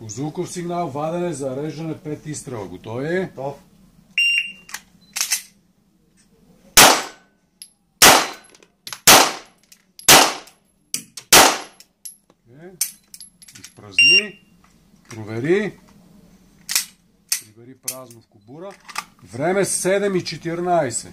По звуков сигнал, вадене, зареждане, пет изстрела. Готови? Готов. Е- е, изпразни, провери, прибери празно в кубура. Време 7.14.